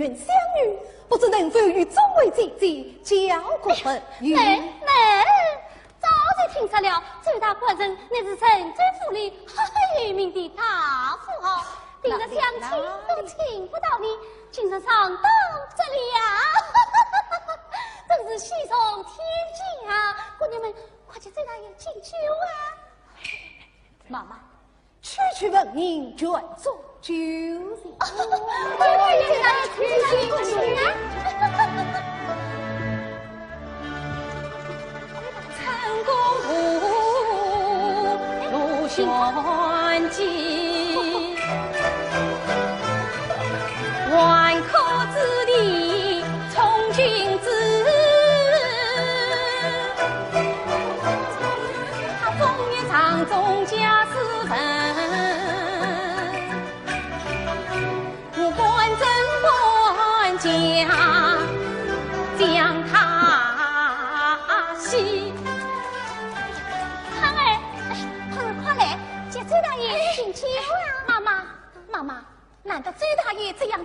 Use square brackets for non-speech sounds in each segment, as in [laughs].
缘相遇，不知能否与众位姐姐交个朋友？能能，早就听说了，周大官人乃是城中府里很有名的大富豪，定着相亲都请不到你，今日上当这里呀，[laughs] 真是喜从天降啊！姑娘们，快去周大爷敬酒啊！妈妈，区区文人卷作就 [laughs] 是。这大爷，这大爷，恭喜啊！[laughs] 成功如玄机，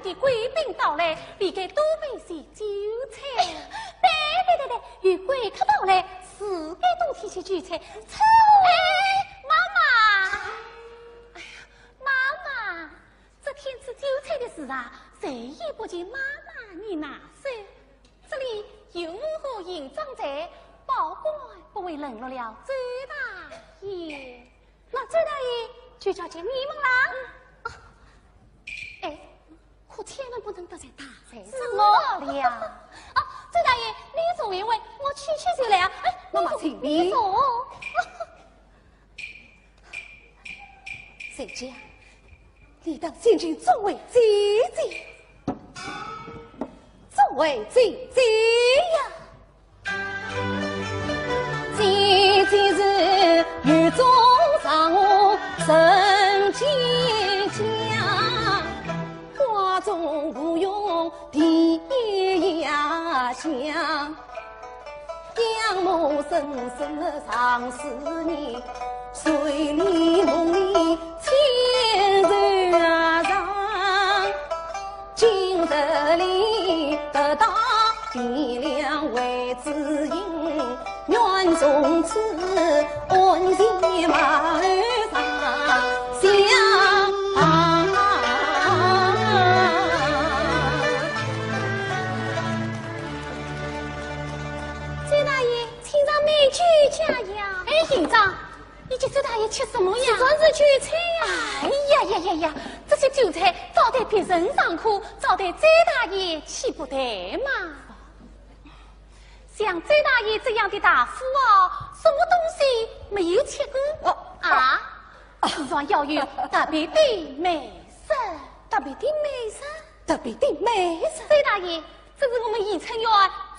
的贵宾到来，必该多备些酒菜？对对对对，有贵客到来，自该多添些酒菜。哎，妈妈，哎呀，妈妈，这天吃酒菜的事啊，谁也不见妈妈你拿手。这里有五盒银装在，保管不会冷落了周大爷。那周大爷就叫见你们啦。哎，可千万不能得罪大财神了呀！啊，周大爷，你坐一位，我去去就来啊！哎，妈妈请你坐。谁家？你当先去作为姐姐，作为姐姐呀！姐姐是雨中上我身姐家。中不用地压香，仰慕深深的长思念，水里梦里牵手啊长，今日里得到爹娘为知音，愿从此恩情马上家呀！哎，营长，你这周大爷吃什么呀？算是韭菜呀！哎呀呀呀呀！这些韭菜招待别人上课，招待周大爷岂不得嘛？像周大爷这样的大富哦，什么东西没有吃过？啊？厨房要有特别的美食，特别的美食，特别的美食。周大爷，这是我们宜春院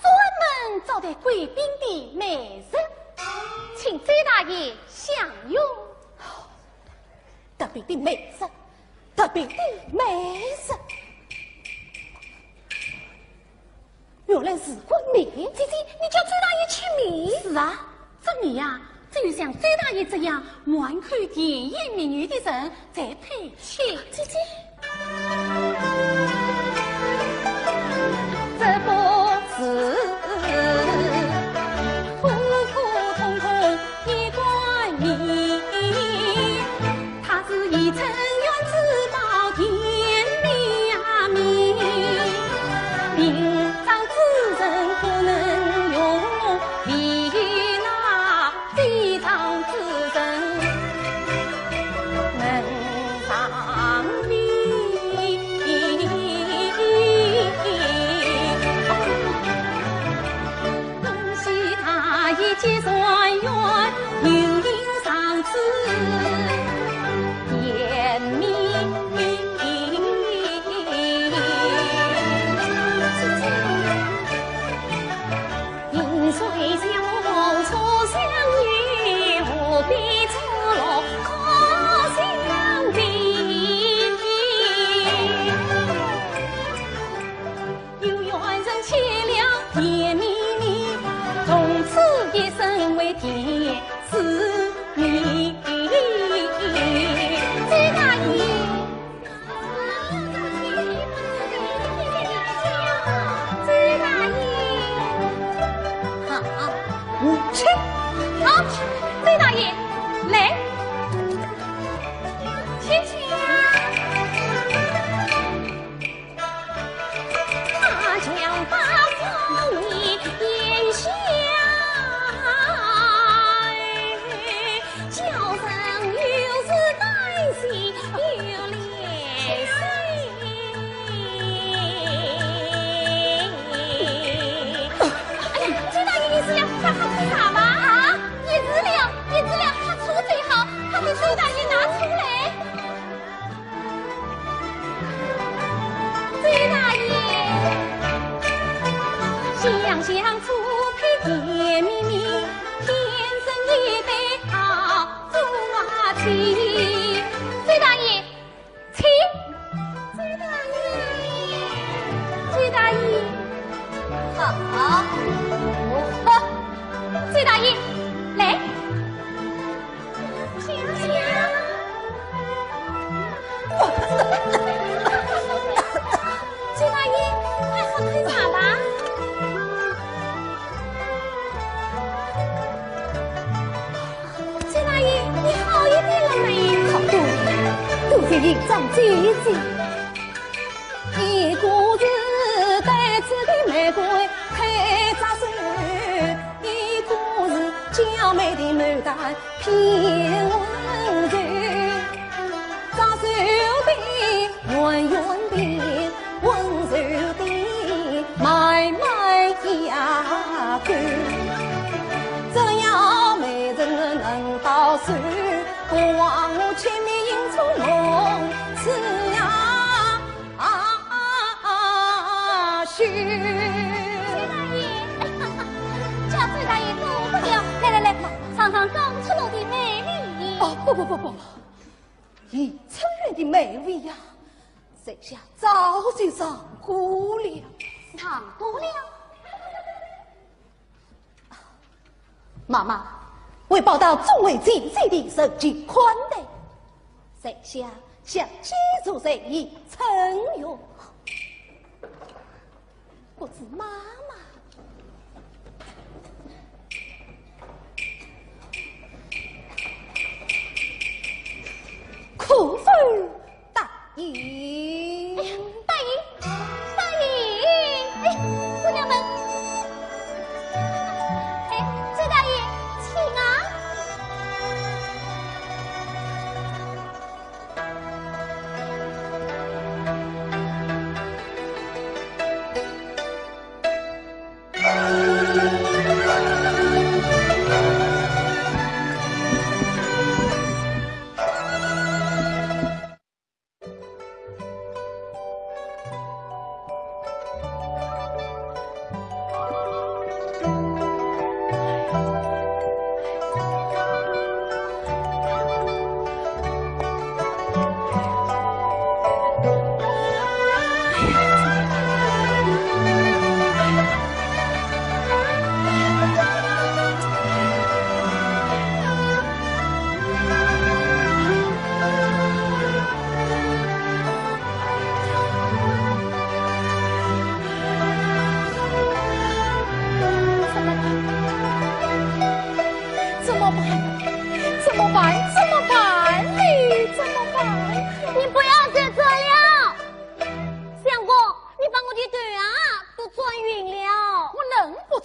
专门招待贵宾的美食。请周大爷享用特别的美食，特别的美食。原来是官米，姐姐，你叫周大爷吃米？是啊，这米呀，只有像周大爷这样满口甜言蜜语的人才配吃。姐姐，Uh... 一生为帝死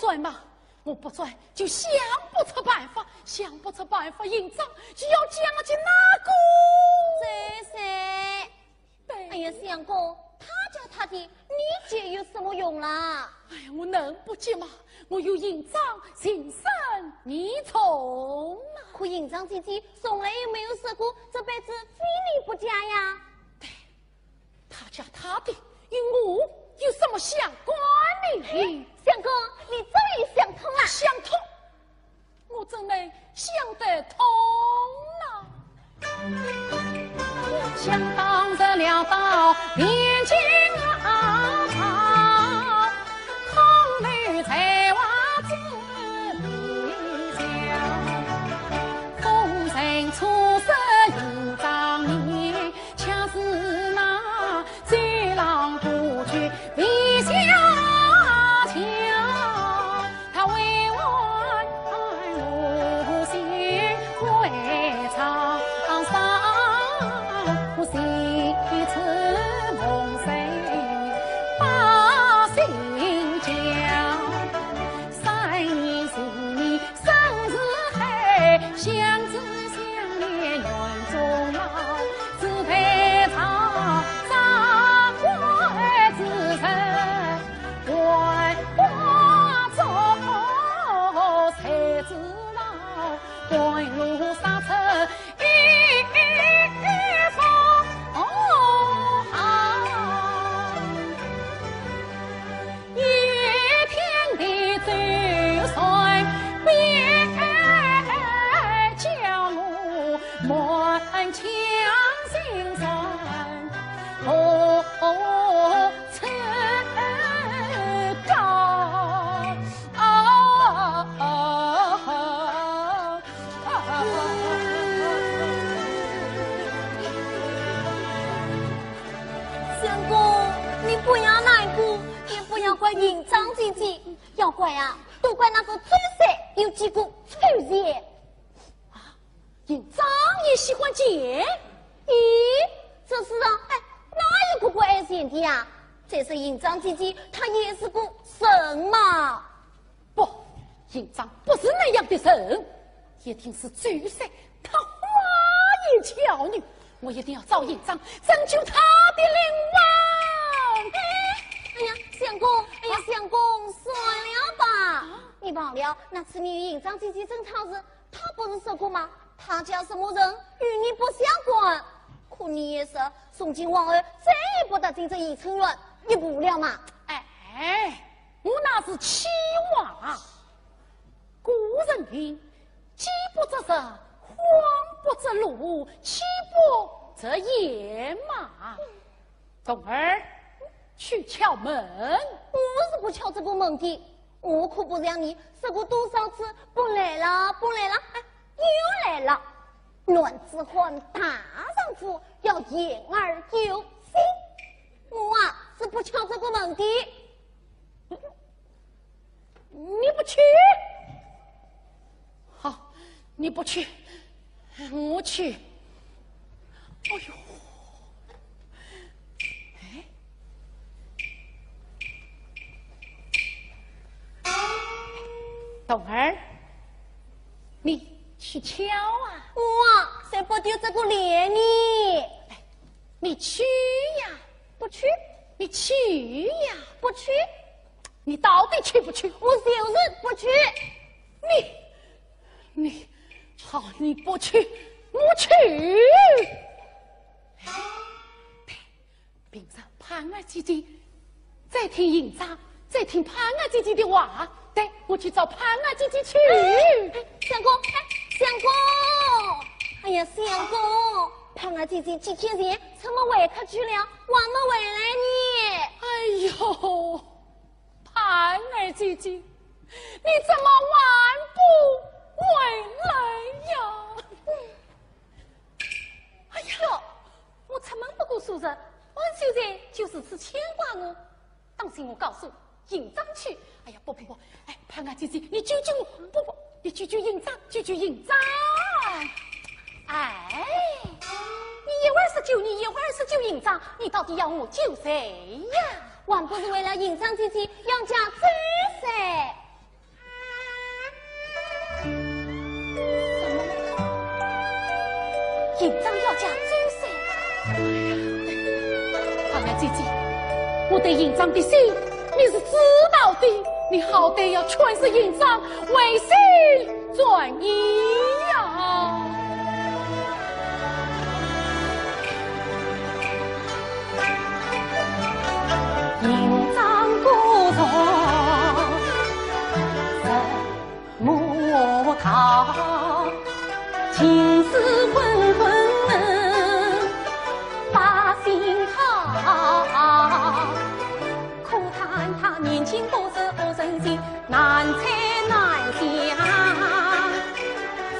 算嘛我不转就想不出办法想不出办法营长就要加进那个。哎呀相公他叫他的你借有什么用啦哎呀我能不借吗我有营长情深你从。嘛可营长姐姐从来也没有说过这辈子非你不嫁呀。对他叫他的与我。有什么想管你？相公，你终于想通了。想通，我真能想得通了。我想当得了到年轻。啊怪啊，都怪那个嘴色有几个丑人。啊，银章也喜欢钱？咦，这是啊，哎，哪有个不爱钱的呀？这是银章姐姐，她也是个神嘛。不，银章不是那样的神，一定是嘴色他花言巧女。我一定要找银章，拯救他的灵魂。相公，哎呀，相公，算了吧。你忘了那次你与营长姐姐争吵时，他不是说过吗？他家什么人与你不相关。可你也是从今往后再也不得进这宜春院你不了嘛。哎，我那是期望。古人云：饥不择食，荒不择路，岂不择野马？冬儿，去敲门。我是不敲这个门的，我可不让你说过多少次不来了，不来了，哎，又来了。乱子换大丈夫要言而有信，我啊是不敲这个门的。你不去？好，你不去。我去，哎呦，冬儿，你去敲啊！我谁不丢这个脸呢？你去呀！不去？你去呀！不去？你到底去不去？我就是不去。你，你。好，你不去，我去。平常盼儿姐姐在听营长，在听盼儿姐姐的话。对，我去找盼儿姐姐去。相公，相公，哎呀，相公，盼儿姐姐几天前出门外客去了，还没回来呢。哎呦，盼儿姐姐，你怎么晚不？回来呀！哎呀，我出门不过数日，王秀才就是此牵挂我。当心我告诉营长去。哎呀，不不不，哎，潘安姐姐，你救救我！不不，你救救营长，救救营长！哎，你一会儿是救你，一会儿是救营长，你到底要我救谁呀？还不是为了营长姐姐养家追噻。营长要嫁周三，盼儿姐姐，我对营长的心你是知道的，你好歹要劝说营长为谁转意呀？营长故作什么他？情丝纷纷。难猜难想，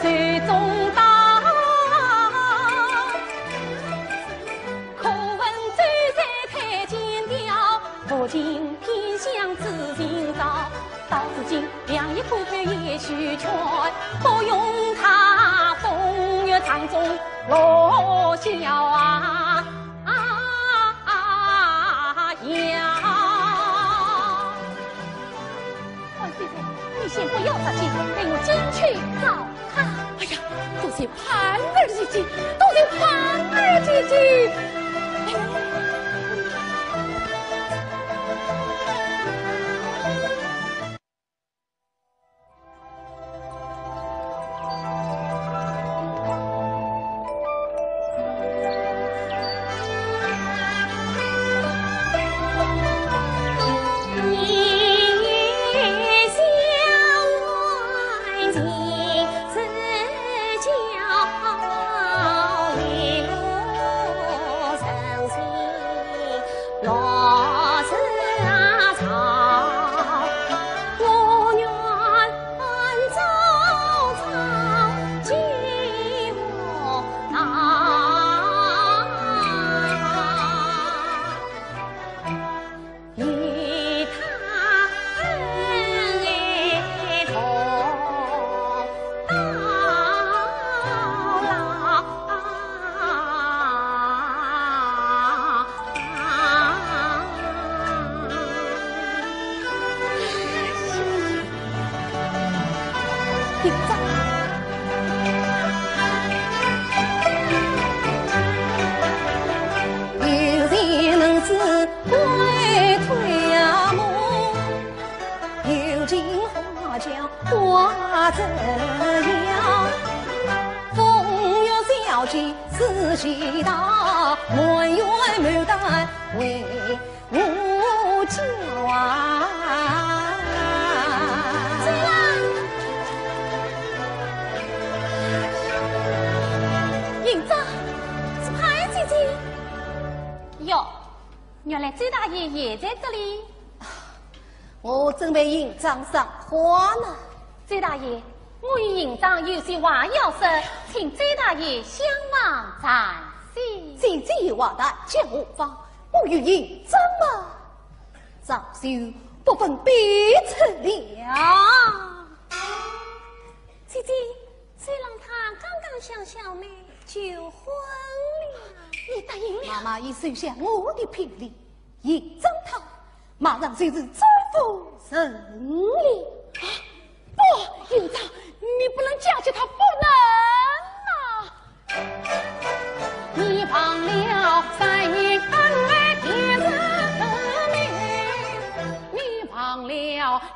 谁中当？可问周三太监调，不禁偏向知今朝。到如今两意可退也须全，不用他风月场中落笑啊！先不要着急，给我进去找他。哎呀，都是盼儿姐姐，都是盼儿姐姐。应了？妈妈已收下我的聘礼，一张他马上就是征服胜利。不，营长，你不能嫁给他，不能啊！你放了三年来天子的命，你放了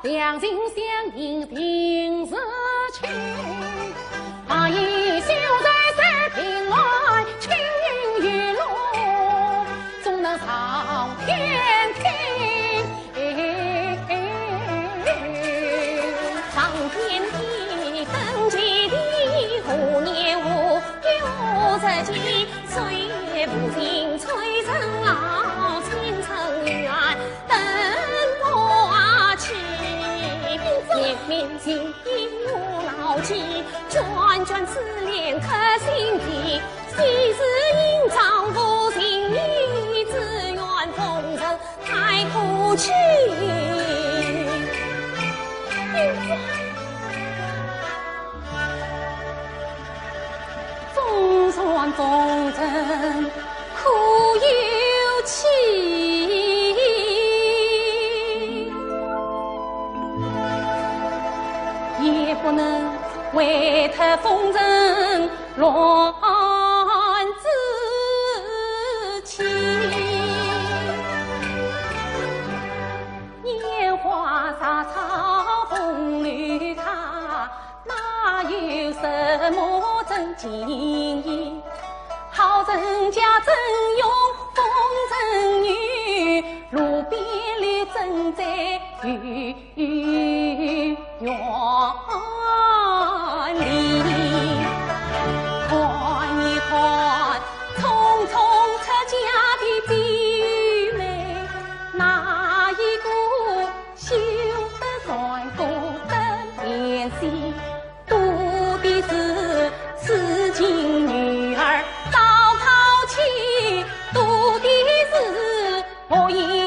两情相依定是情，有日期，岁月不停催人老，前程远等我去。年年今已我老几，卷卷思念刻心底，昔日应丈夫心意。太苦情，总算风尘苦又凄。也不能为他风尘乱自弃。拈花杀草风流他，哪有什么真情意？人家真用风尘女，路边里正在雨园里，是何意？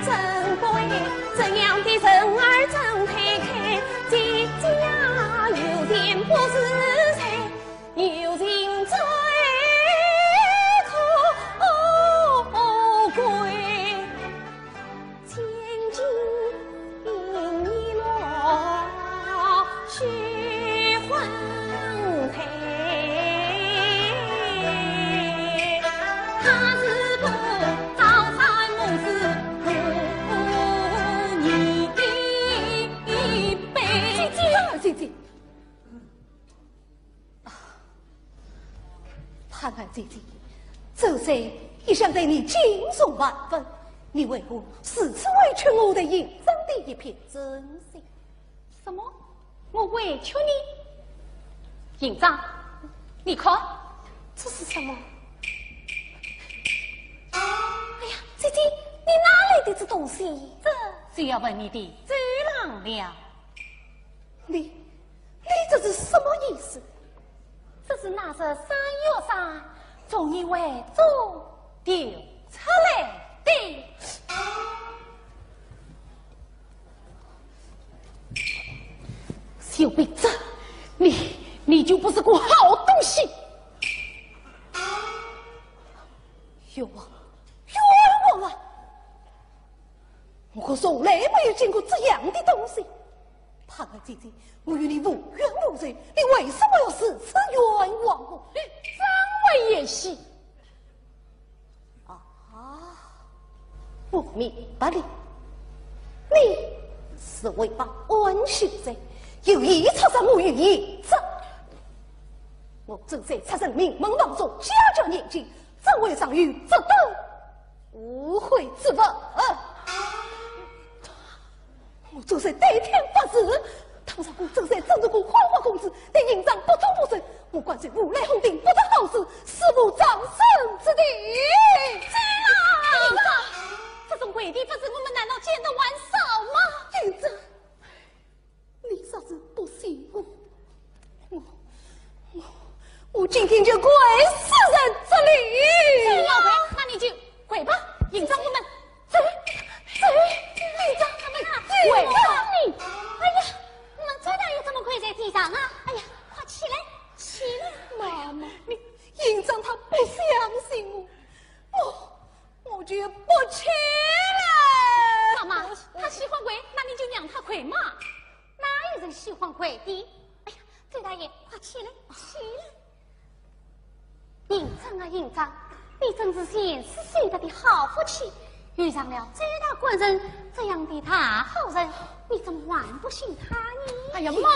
在。你敬重万分，你为何四次委屈我的营长的一片真心？什么？我委屈你？营长，你看，这是什么？哎呀，姐姐，你哪来的这东西？这就要问你的主人了。你，你这是什么意思？这是拿着山药上从你怀中丢出来的。小鼻子，你你就不是个好东西！冤枉，冤枉啊！我可从来没有见过这样的东西。胖儿姐姐，我与你无冤无罪，你为什么要如此冤枉我？张为演戏啊！不明白了，你是为把恩秀者，有意插上我于一子。我正在出身名门望族，家教严谨，怎会上于这等误会之问？我正在对天发誓，唐朝公正在争着过花花公子，对营帐不忠不顺，我管在五雷轰顶不得好事，死无葬身之地。营长，这种鬼地不是我们难道见得完手吗？营长，你啥子不信我？我我我今天就跪死在这里。那你就跪吧。营长，我们走走，营长。为了你，哎呀，我们么跪在地上啊？哎呀，快起来，起来，妈妈，你营长他不相信我，我我就不起来。妈妈，他喜欢跪，那你就让他跪嘛。哪有人喜欢跪的？哎呀，周大爷，快起来，起来。营长啊，营长，你真是现世现得的好福气。遇上了周大官人这样的大好人，你怎么还不信他呢？哎呀，妈妈，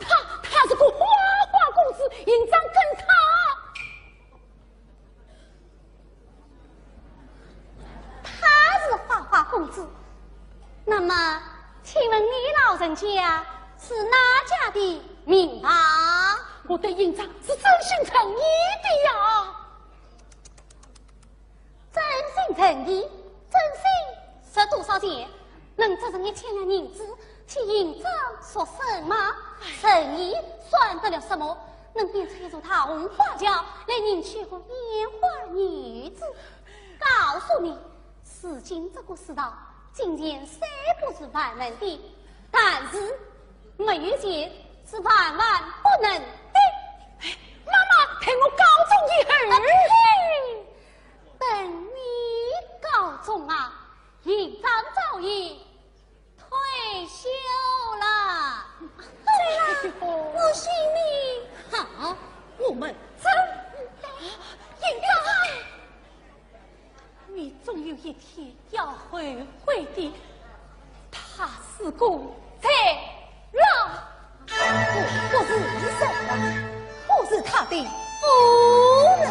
他他是个花花公子，营长跟他，他是花花公子。那么，请问你老人家是哪家的名堂？我对营长是真心诚意的呀，真心诚意。真心值多少钱？能值上一千两银子，替营长说什么？诚意算得了什么？能变成一座桃花桥，来迎娶个烟花女子？告诉你，如今这个世道，金钱虽不是万能的，但是没有钱是万万不能的。妈妈，陪我告状一会儿。等你告终啊，营长早已退休了。[laughs] 对了，我信你。好，我们走。营长，你总有一天要后悔的。他是个贼人，我不是你说的，我是他的夫。人，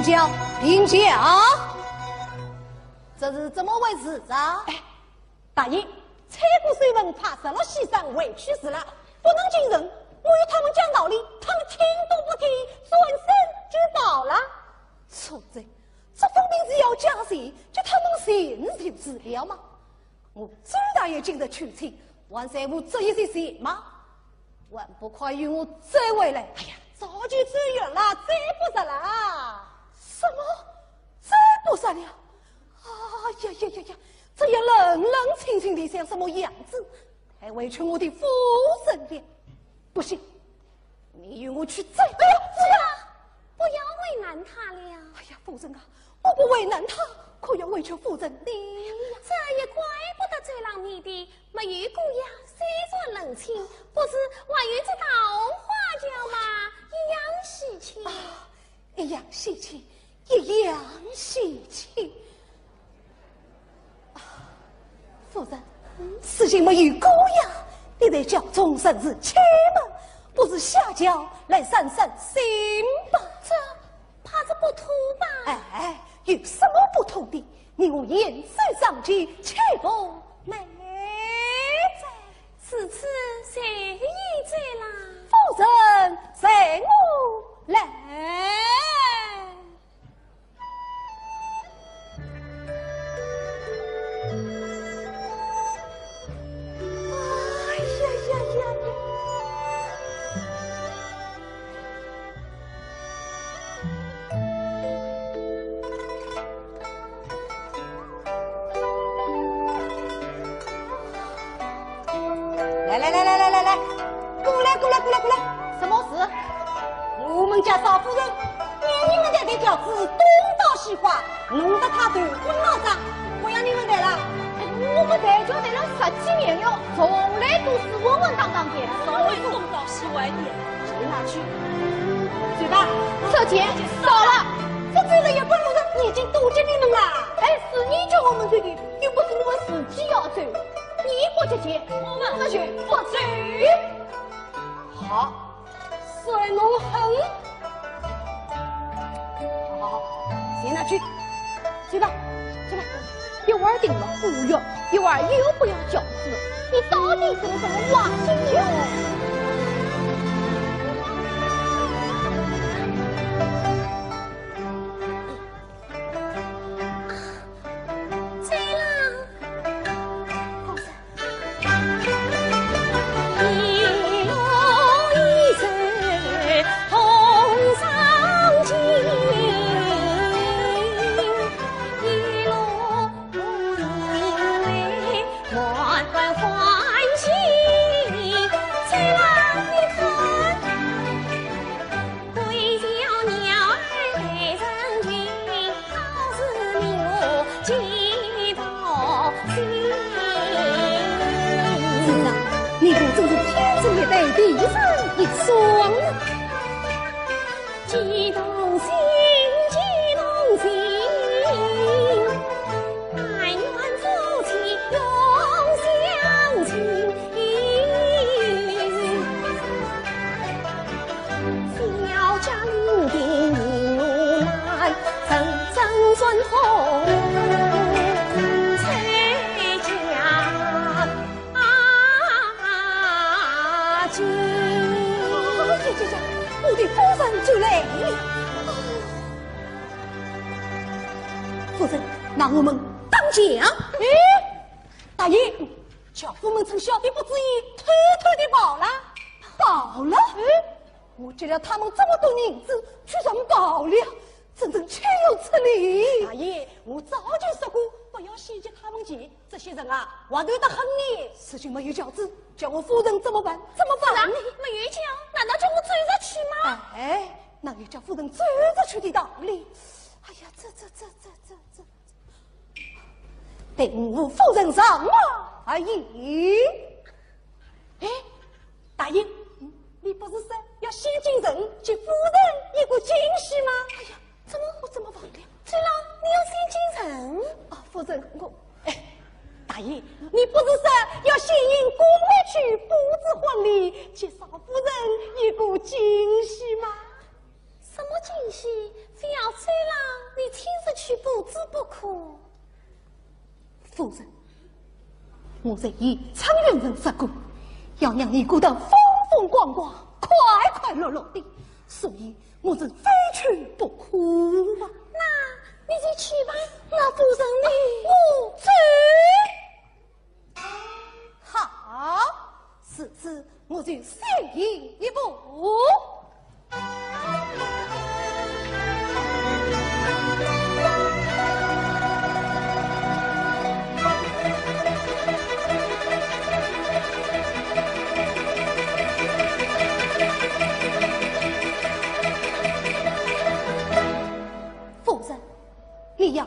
林娇，林娇，这是怎么回事啊？哎，大爷，蔡国水文怕死了西山，委屈死了，不能进城。我与他们讲道理，他们听都不听，转身就跑了。错在，这分明是要讲谁，叫他们信就治了吗？我周大爷进得去请，还在乎这一些事吗？还不快与我追回来！哎呀，早就走远了，追不着了。什么？再不杀了？啊呀呀呀呀！这样冷冷清清的像什么样子？还委屈我的夫人了！不行，你与我去再。哎呀，夫人，不要为难他了。哎呀，夫人啊，我不为难他，可要委屈夫人的。这也怪不得这郎你的，没有姑爷虽然冷清，不是还有这桃花娇吗？一样喜气，一样喜气。一样喜庆，夫人，此行没有姑娘，你得叫众生是亲门，不是下轿来散散心吧？这怕是不妥吧？哎，有什么不妥的？你我言声上去，岂不美哉？此次谁意在啦？夫人，随我来。家少夫人，你们家的轿子东倒西歪，弄得他头昏脑胀。我要你们来了，我们在家待了十几年了，从来都是稳稳当当的，稍微东倒西歪的，谁拿去？走吧，这钱少了，这走了一半路人已经妒忌你们了。哎，是你叫我们走的，又不是我们自己要走。你不接钱，我们就不走。好，算侬狠。先拿去，去吧，去吧。一会儿定了不要，一会儿又不要饺子，你到底是什么花心哟？巧夫们趁小弟不注意，偷偷的跑了，跑了？哎，我接了他们这么多银子，居然跑了，真正岂有此理！大爷，我早就说过，不要先借他们钱，这些人啊，滑头得很呢。事情没有饺子，叫我夫人怎么办？怎么办？没有讲，难道叫我追着去吗？哎，哪有叫夫人追着去的道理？哎呀，这这这这这这，等我夫人上马而已。哎，大爷，你不是说要先进城，给夫人一个惊喜吗？哎呀，怎么我怎么忘了？崔郎，你要先进城？啊，夫人，我哎，大爷，你不是说要先引姑妹去布置婚礼，给少夫人一个惊喜吗？什么惊喜？非要崔郎你亲自去布置不可。夫人，我在以苍云人说过，要让你过得风风光光、快快乐乐的，所以我是非去不可啊！那你就去吧。那夫人你我走。好，此次我就先行一步。你要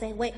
say, wait,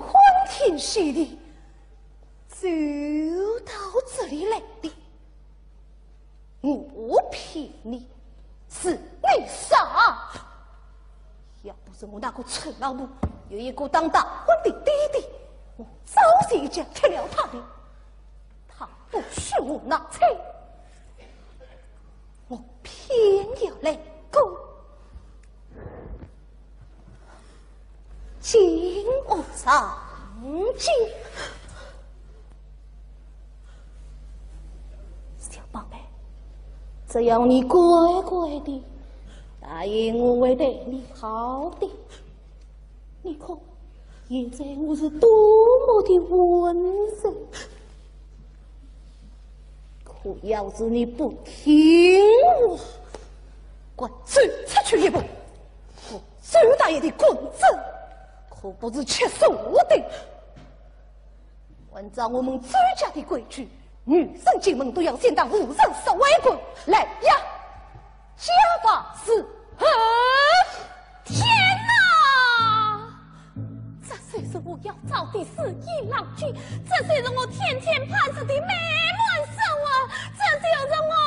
欢天喜地走到这里来的，我骗你，是你傻，要不是我那个臭老母有一个当当，官的爹爹，我早就已经吃了他的，他不许我拿菜。我偏要来。心屋藏金。小宝贝，只要你乖乖的，答应我会对你好的。你看，现在我是多么的温柔。可要是你不听我，滚出去一步，我周大爷的棍子。可不是吃素的。按照我们周家的规矩，女生进门都要先当五人守卫棍。来呀，家法是何？天哪！这才是我要找的四一郎君，这才是我天天盼着的美满生活，这就是我。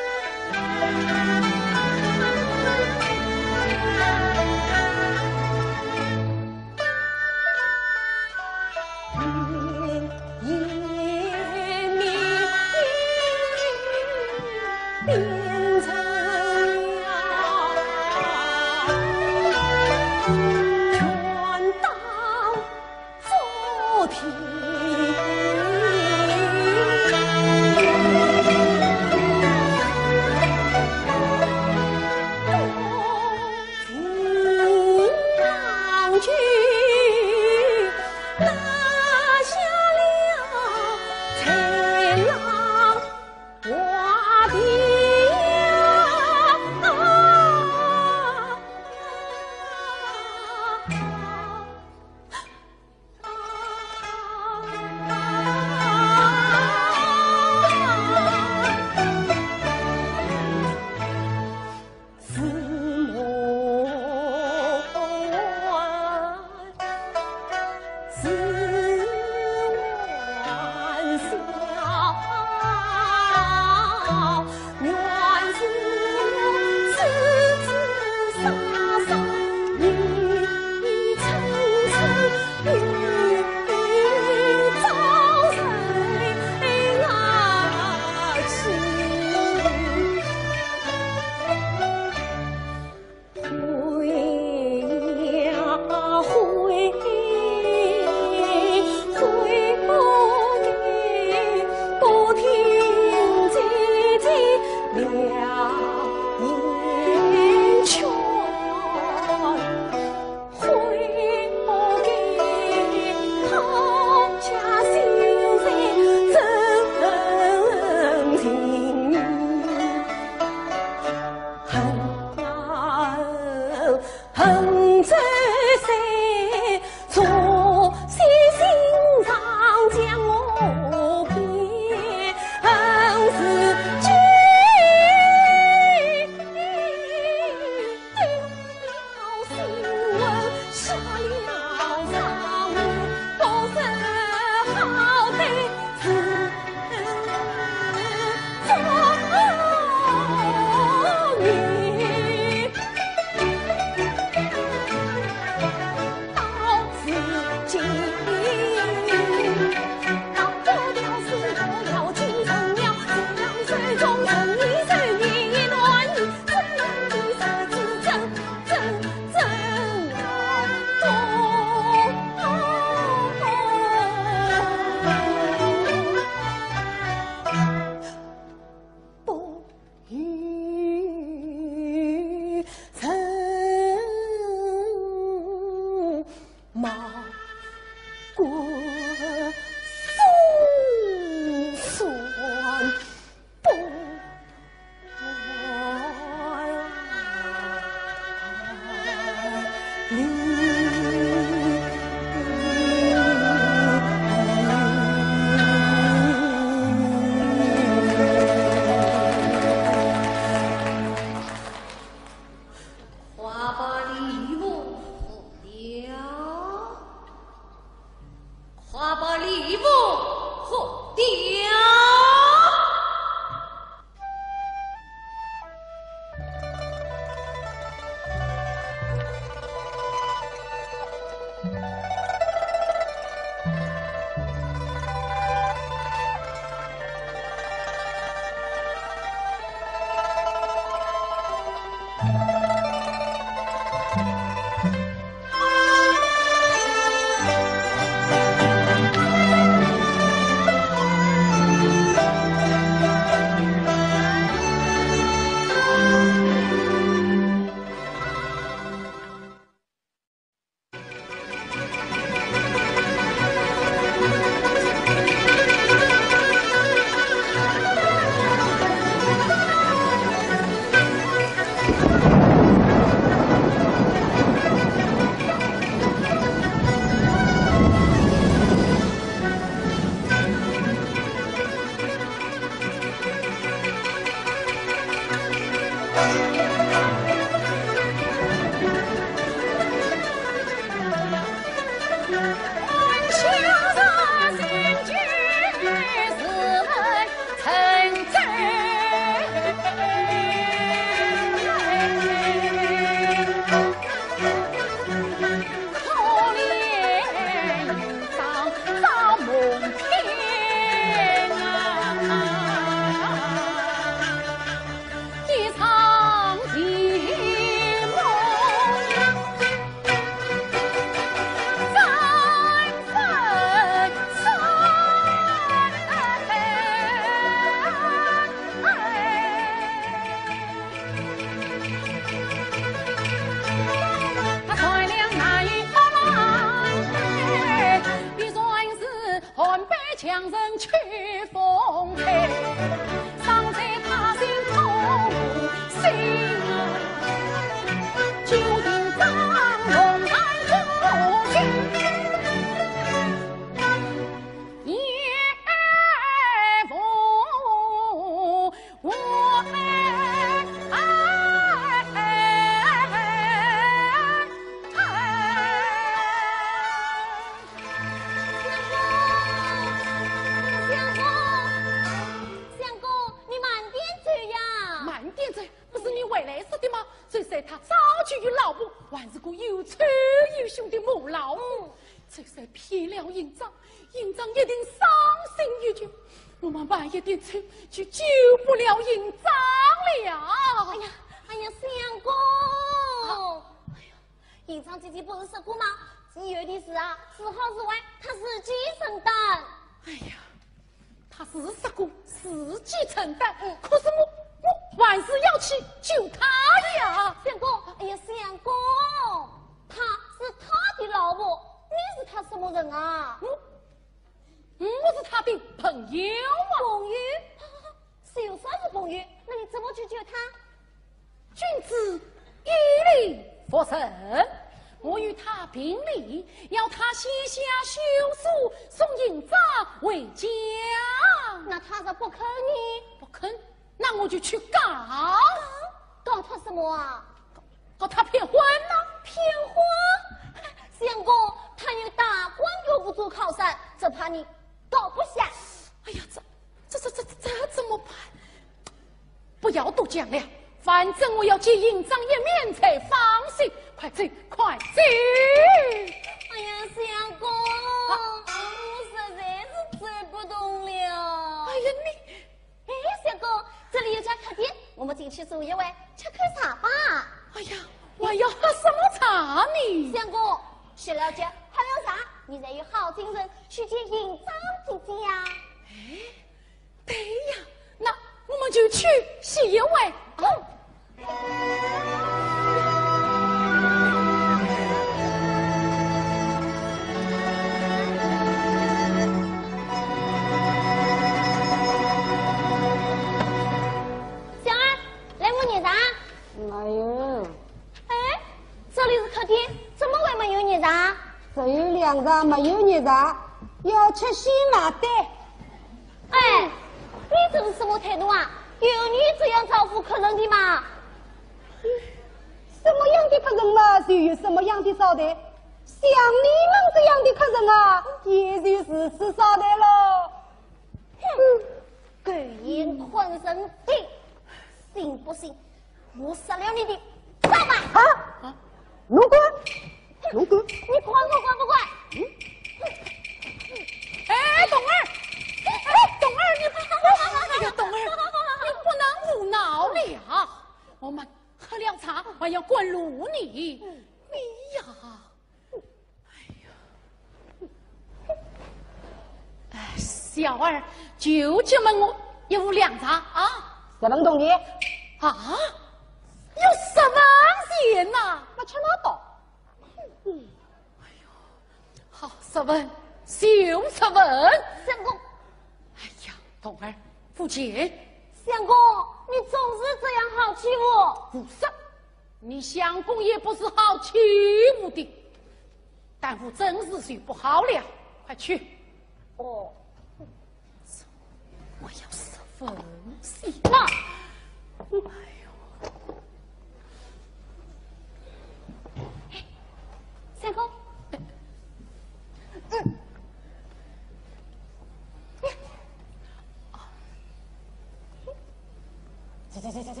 走走走走走。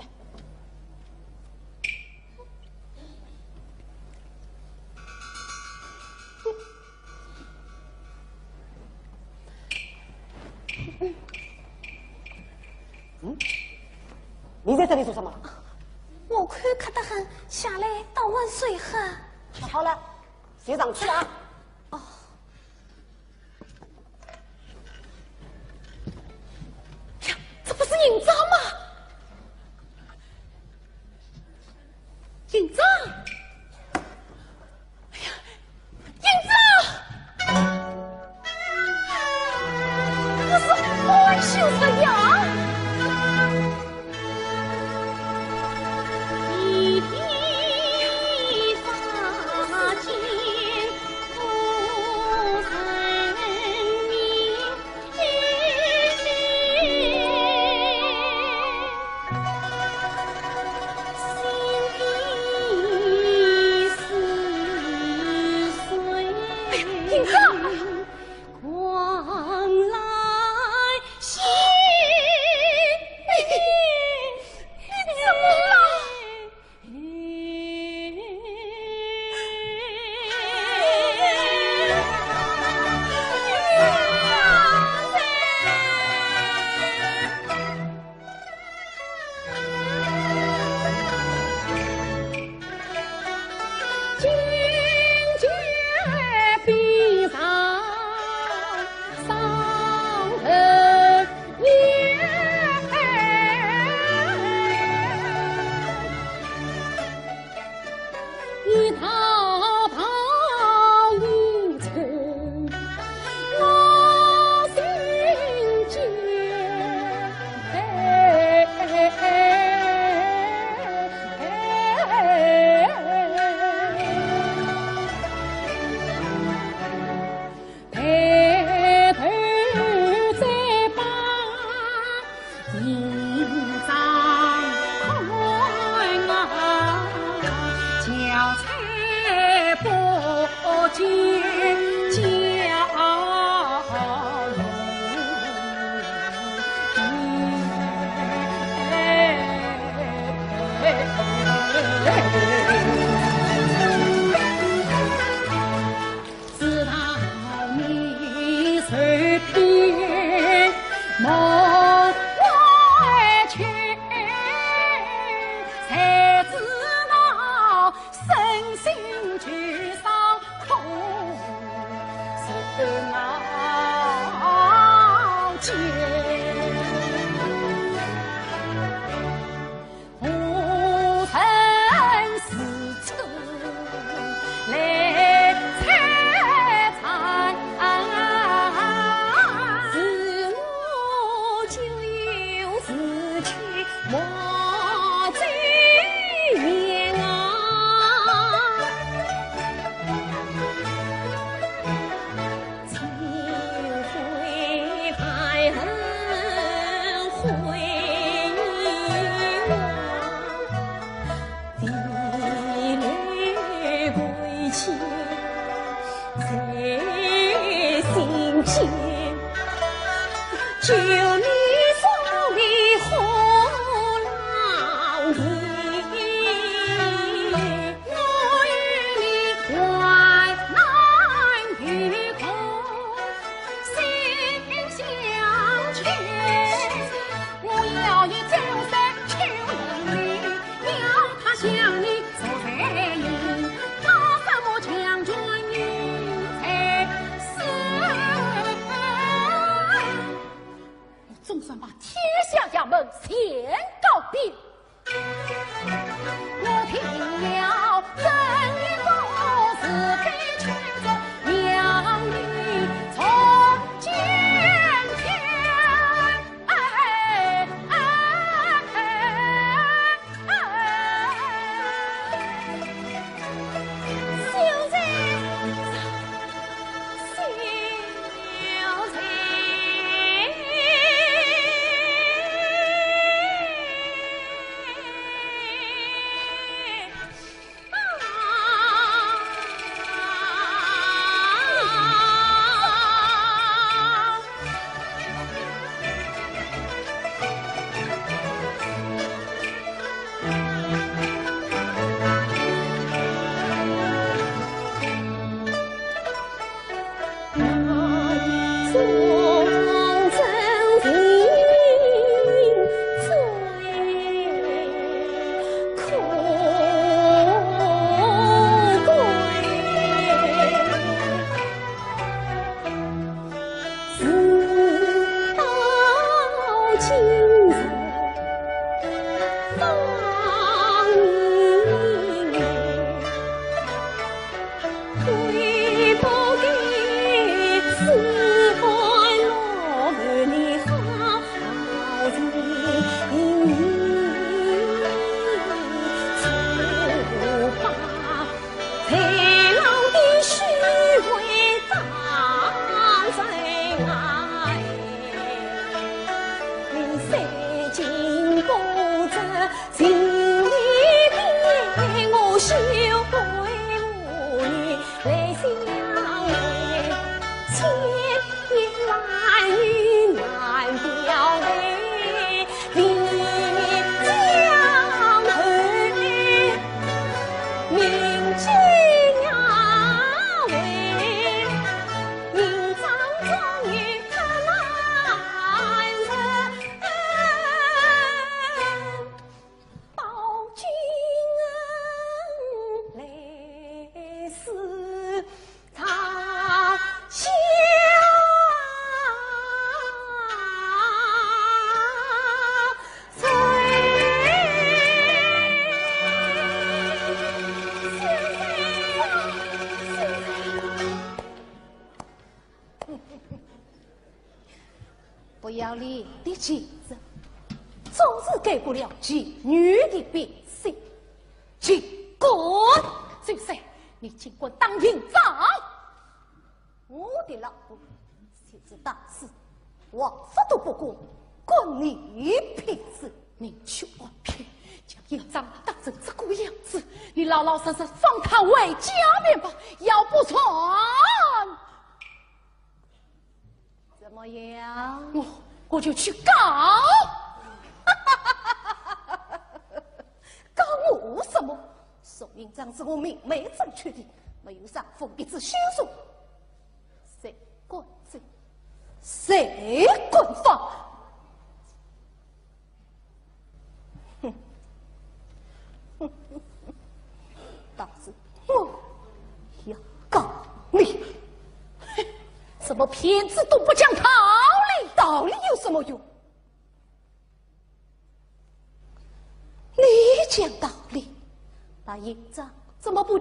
嗯，你在这里做什么？我看渴得很，下来倒碗水喝。好了，先上去啊。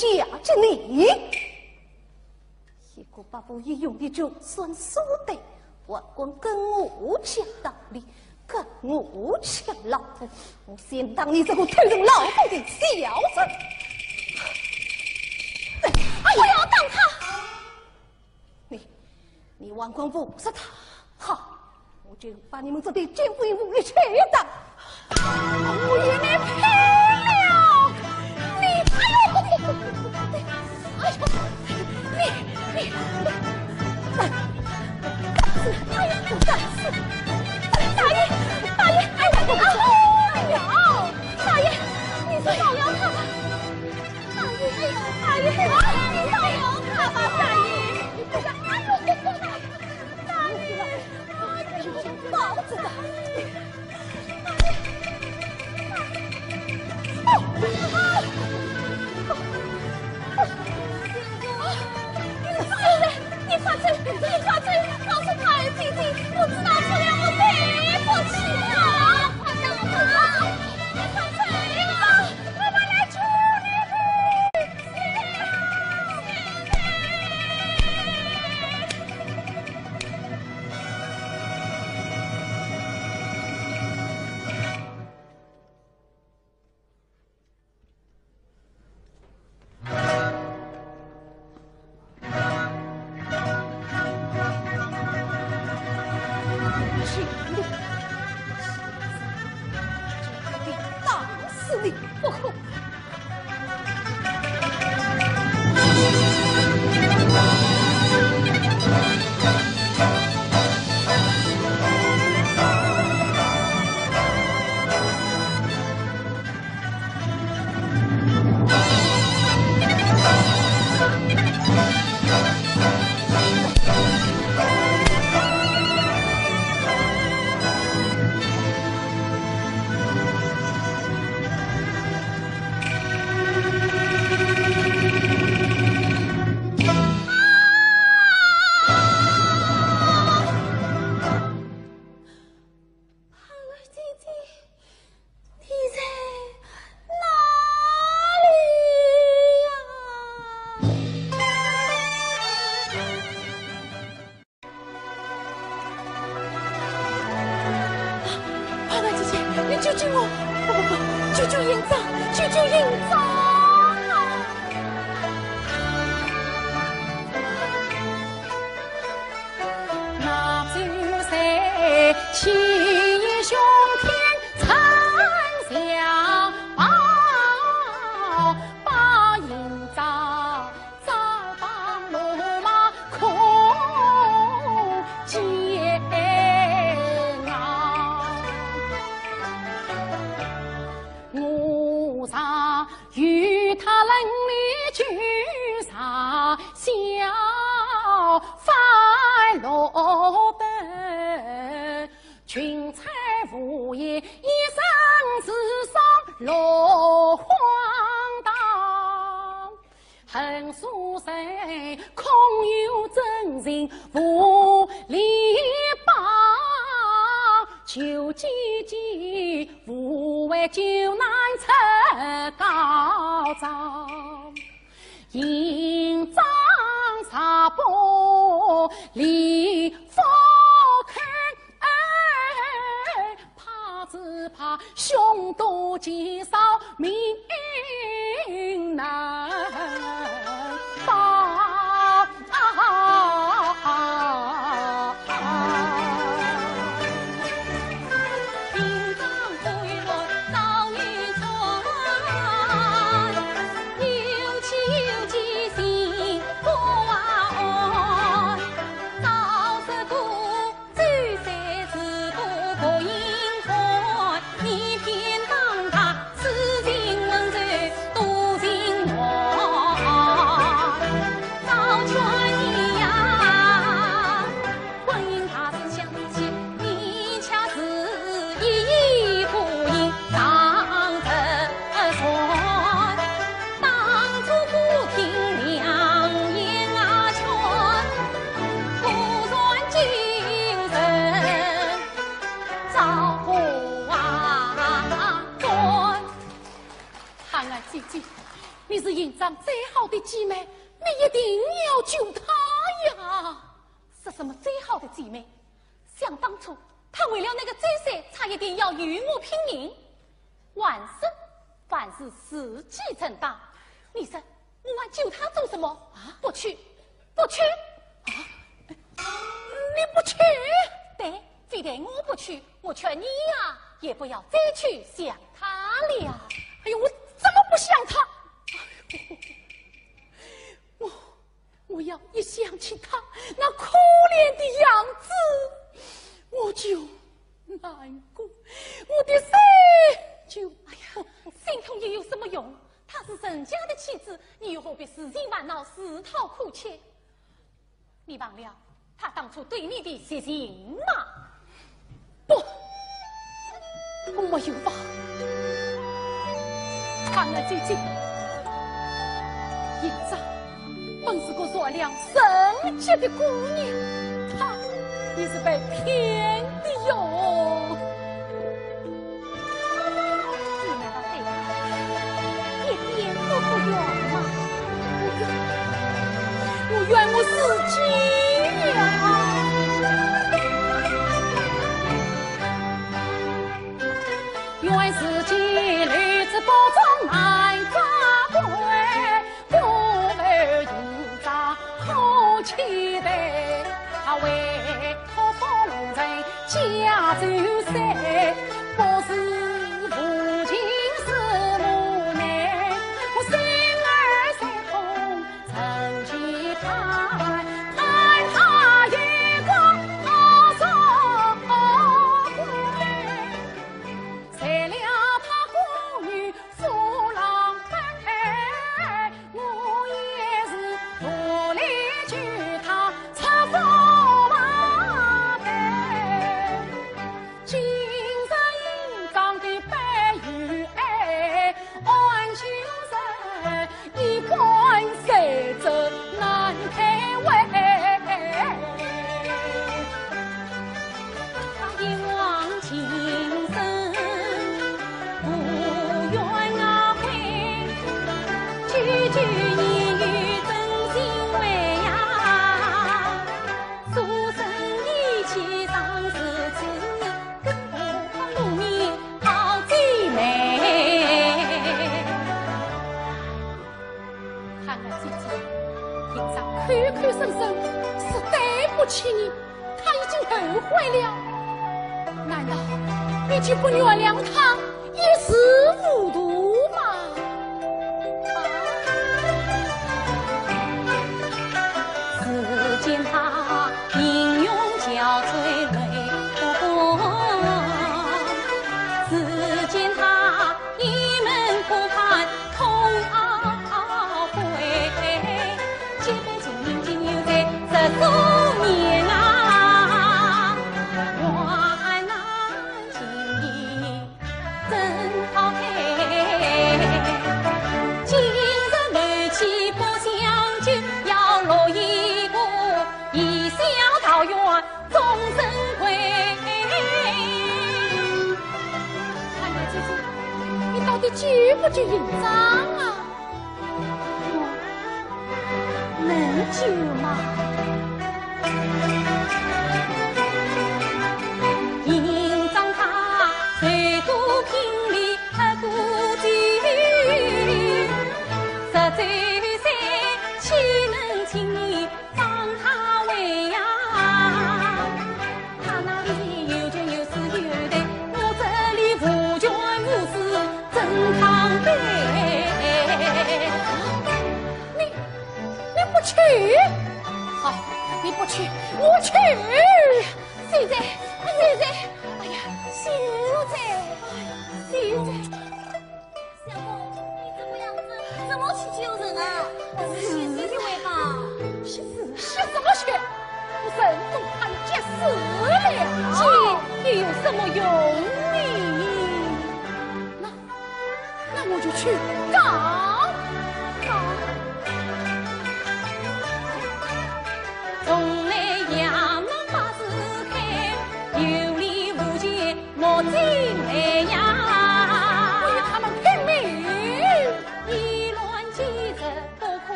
嫁着你？一个不一用的就算输的，外公跟我讲道理，跟我抢老婆，我先当你这个偷人老婆的小子！我要当他。你王光不是他，好，我就把你们这对奸夫淫妇给切断。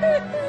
Ha ha ha!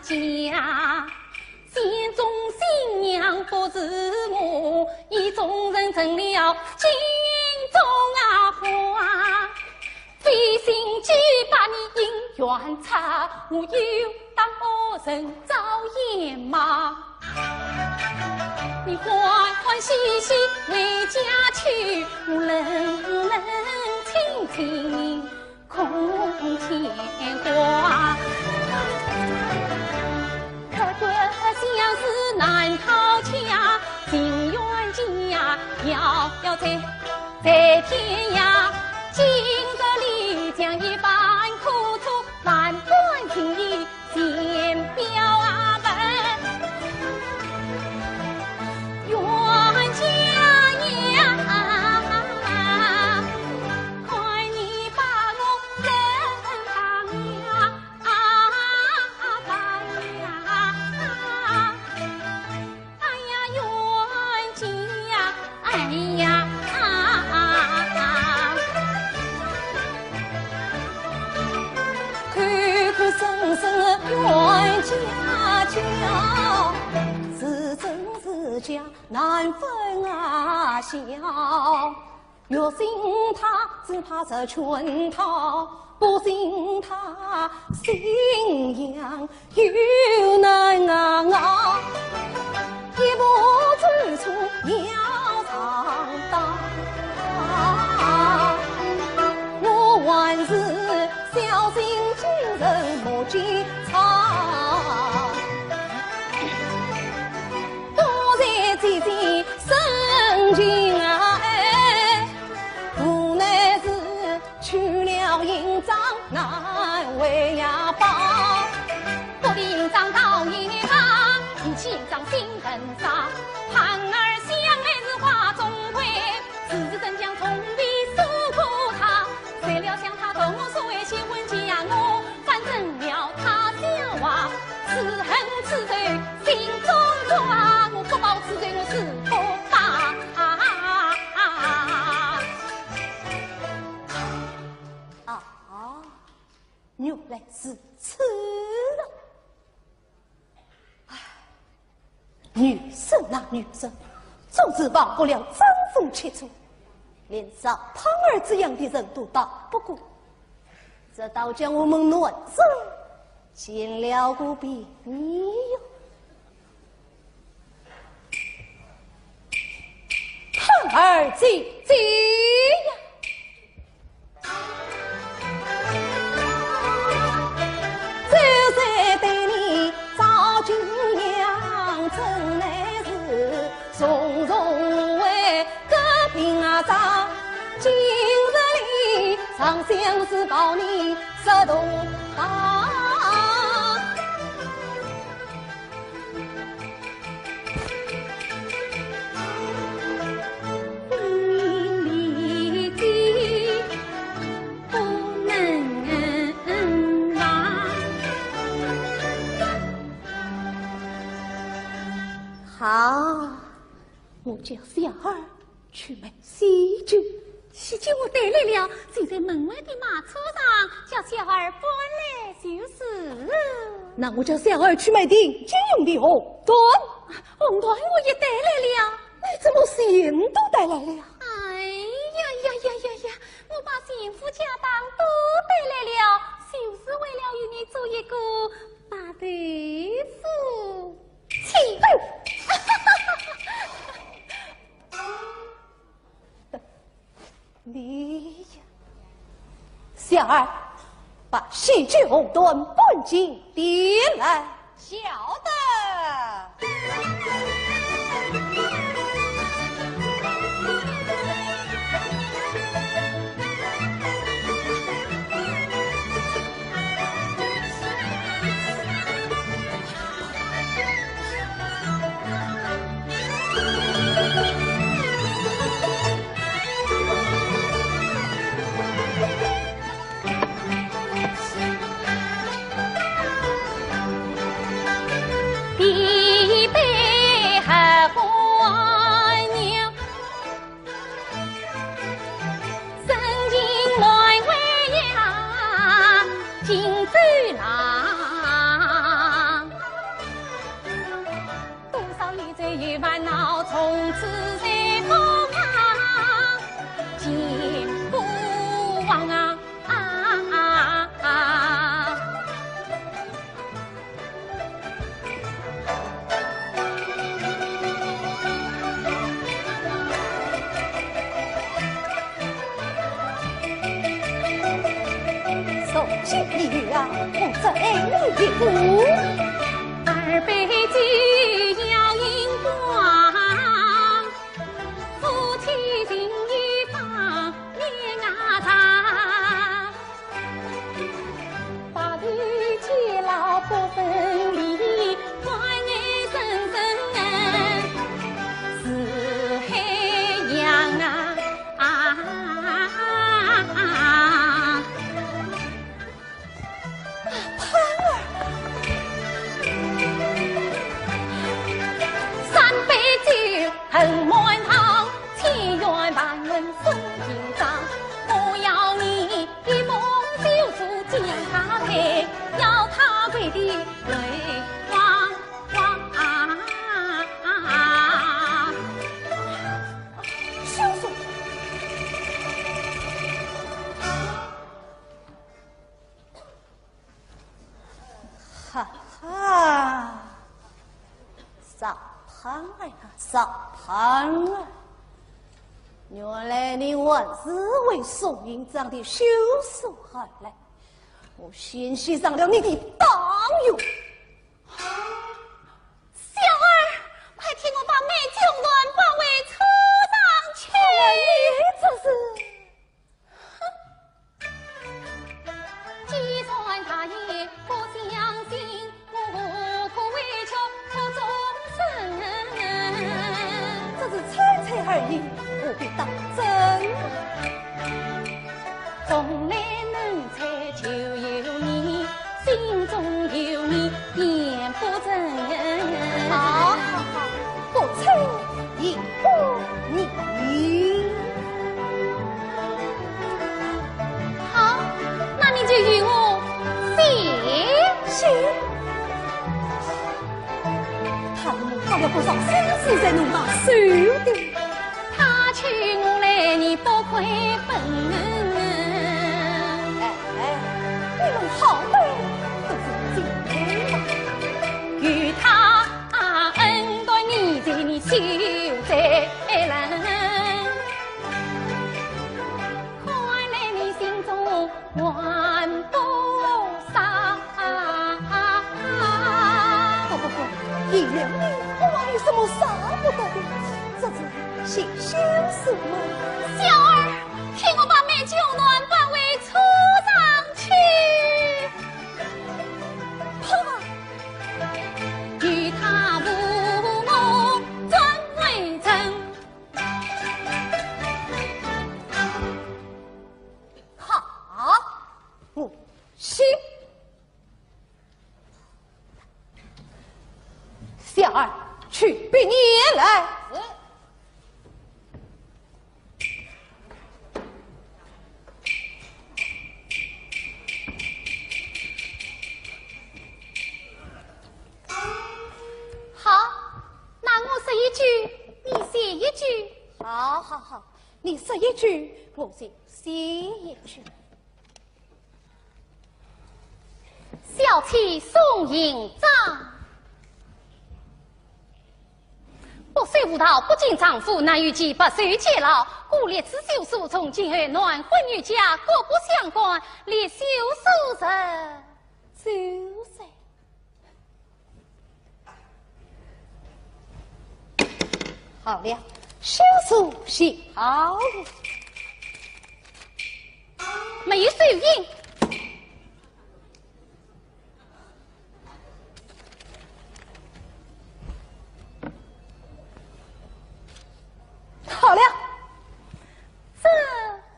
家。县中新娘不是我，已众人成了镜中啊花。费心机把你姻缘插，我又当恶人遭眼骂。你欢欢喜喜回家去，我冷冷清清空牵挂。可这相思难逃却，情缘家遥遥在在天涯。今得丽江一番苦楚，万般情意先表家，是真是假难分啊晓。越信他，只怕这圈套；不信他，信仰又难熬。一步走错要长大。我还是小心谨慎莫见差。了营帐难为呀报。不必营帐到夜长，一起营帐心很伤。原来是此了。唉，女生啊女生，总是忘不了丈夫切磋，连少汤儿这样的人都打不过，这倒将我们暖生见了个别扭。汤儿姐姐呀！走在对你朝君娘，真乃是从容为隔屏啊长。今日里长相思抱你十度大。好，我叫小二去买喜酒。喜酒我带来了，就在门外的马车上，叫小二搬来就是。那我叫小二去买点军用的红缎。红缎我也带来了。你怎么钱都带来了？哎呀呀呀呀呀！我把幸福家当都带来了，就是为了与你做一个大对气愤 [laughs] 你呀小二把喜酒端半斤碟来。小宋先写上了你的二去被捏来。好那我说一句你写一句。好好好。你说一句我就写一句。小气送迎章收无道，不敬丈夫难与其不受煎劳，故列此休书，从今后男婚女嫁各不相关，列休书人就是好了，休书写好，没有手印。好了，这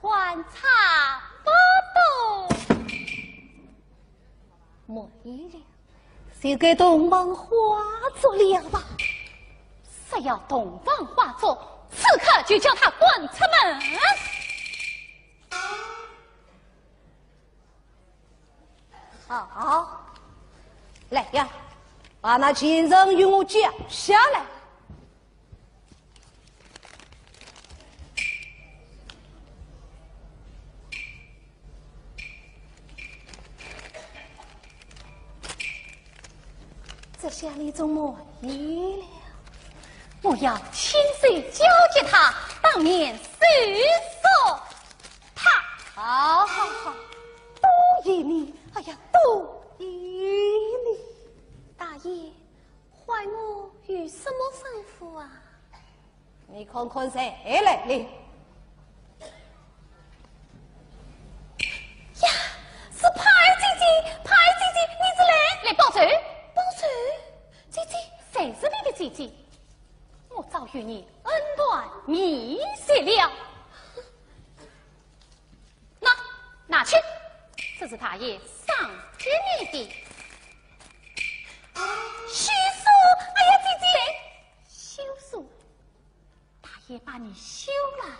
还差不多，没了，就给东方化作了吧。谁要东方化作，此刻就叫他滚出门。好好，来呀，把那金人与我叫下来。这下你怎么意了？我要亲手交接他，当面收索他。好好好，多谢你，哎呀，多谢你，大爷，唤我有什么吩咐啊？你看看谁来了？姐姐？我早与你恩断义绝了。拿拿去，这是大爷赏给你的。休书，哎呀，姐姐，休书，大爷把你休了，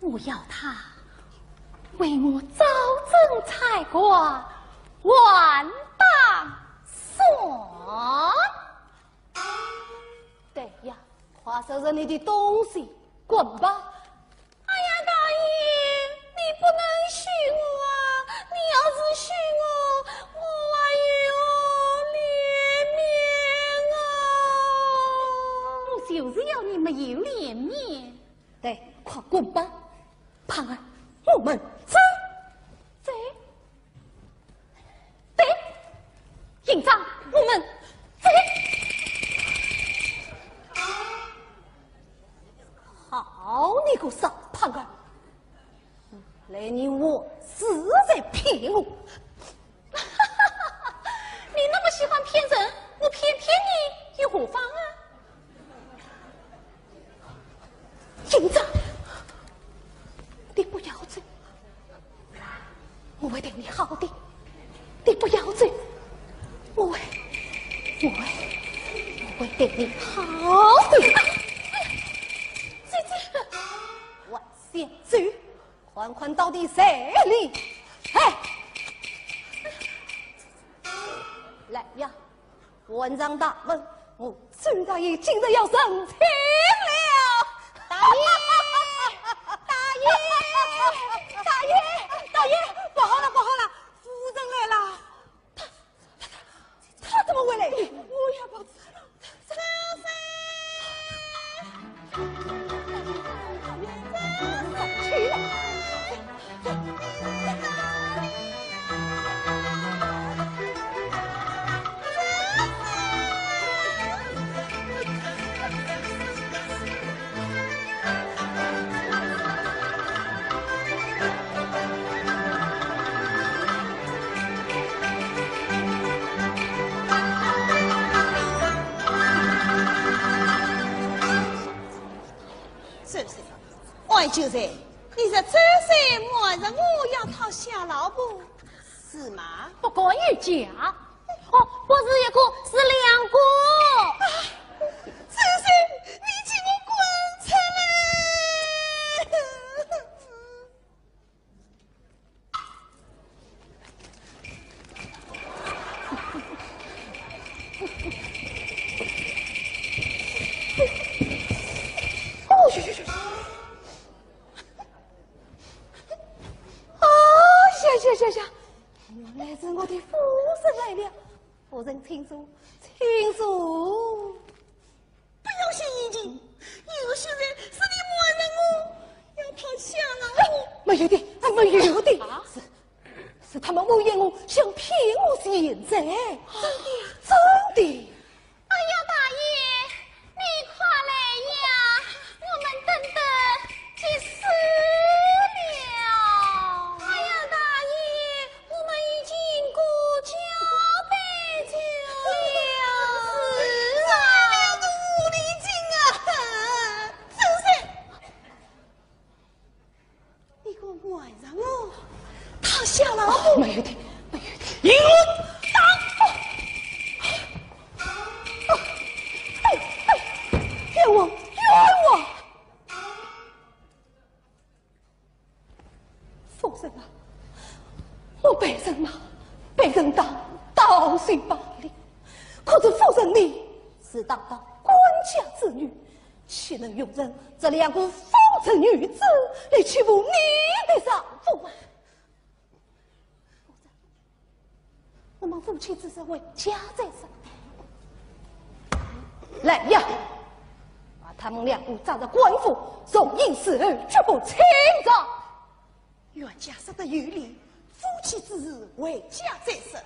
我要他为我早征才官，万当算。对呀，快收拾你的东西，滚吧！哎呀，大爷，你不能许我啊！你要是许我，我还有脸面啊！我就是要你没有脸面。对，快滚吧！胖儿，我们走。走。对，警长，我们走。好你个傻胖儿！来年我是在骗我。你那么喜欢骗人，我骗骗你有何妨啊？警长，你不要走，我会对你好的，你不要走，我会，我会，我会对你好的。姐姐，我先走，看看到底谁里？哎，来呀，文章大人，我周大爷今日要升天了。大爷，假。哦，不是一个，是两个。周岁，你请我滚出来！哦，去去去！哦，行行行行，原来是我的夫人来了。夫人，请坐，请坐。不要写意见，有些人是你默认我要讨小老婆。没有的，啊，没有的，是是他们诬陷我，想骗我现在。真的呀？真的。哎呀，大爷，你快来呀！我们等得急死了。哎呀，大爷，我们已经过桥北桥了。是啊，都无理精啊！真是，你个晚上哦，讨小老婆。没有的，没有的。银我当。哎哎，冤枉，冤枉！夫人啊，我被人骂，被人打，倒碎把脸。可是夫人你是当当官家之女，岂能容忍这两个风尘女子来欺负你的丈夫啊？夫人，那么们夫妻之事为家在身。来呀，把他们两个站在官府，从一死二，绝不轻饶。冤家说的有理，夫妻之事为家在身。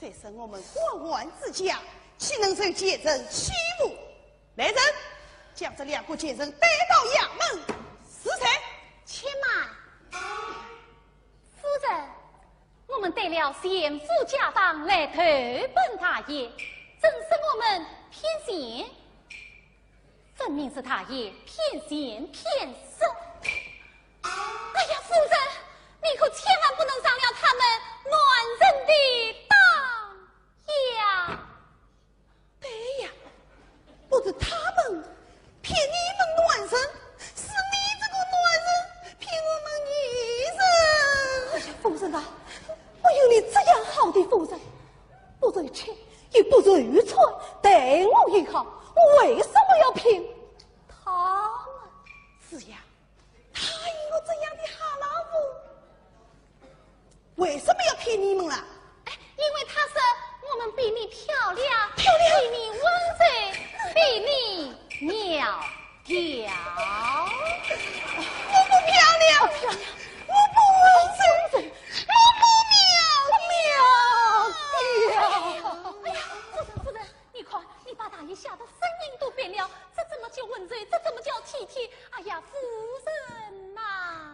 再生我们万万之家，岂能受奸人欺负？来人，将这两个奸人带到衙门，是谁！且慢，夫人，我们带了贤夫家当来投奔大爷，正是我们偏贤，分明是大爷偏贤偏色。哎呀，夫人，你可千万不能伤了他们乱人的。呀，对呀，不是他们骗你们暖人，是你这个暖人骗我们女人。哎呀，夫人啊，我有你这样好的夫人，不如亲，也不如愚蠢，待我也好，我为什么要骗他们？是呀，他有这样的好老婆，为什么要骗你们了？哎，因为他说。我们比你漂亮，比你温柔，比你苗条。我不漂亮，我不温柔，我不苗条。哎呀，夫人夫人，你看，你把大爷吓得声音都变了，这怎么叫温柔？这怎么叫体贴？哎呀，夫人呐！水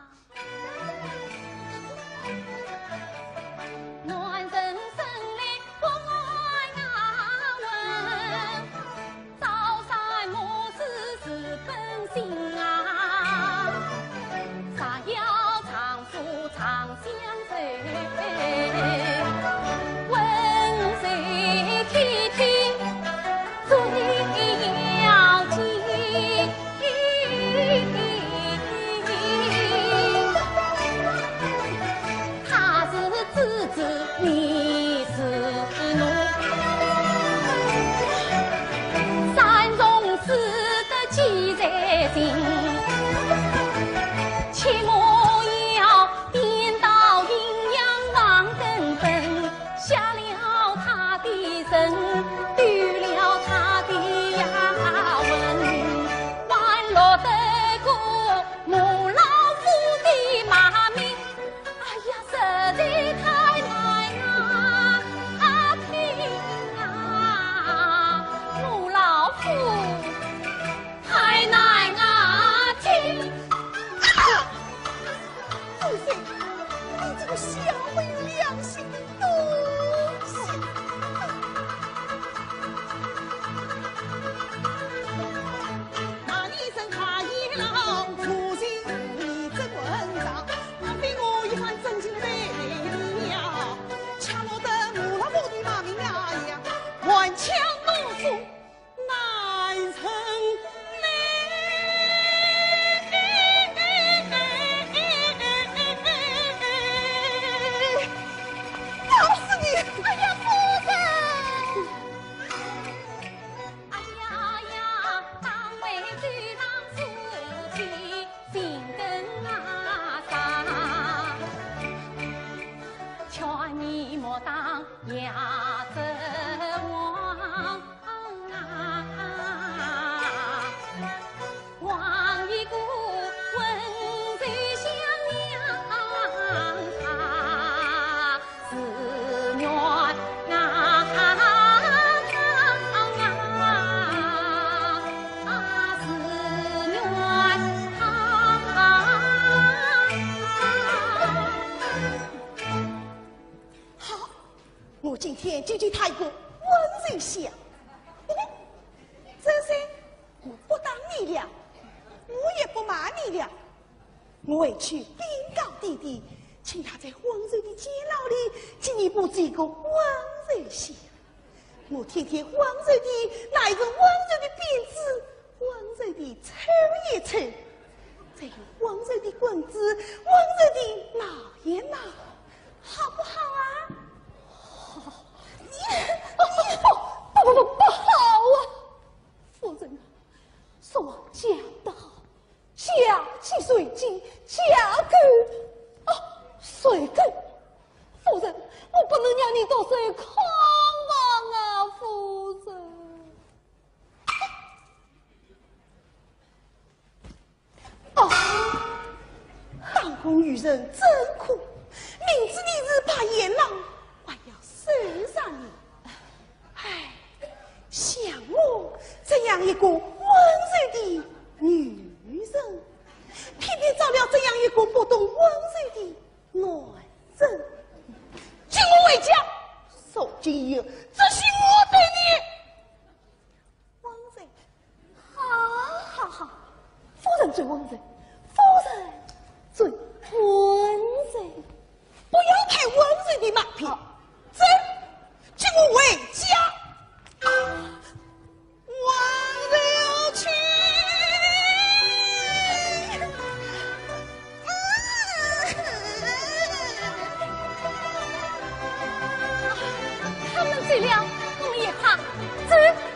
了，我们也怕。走。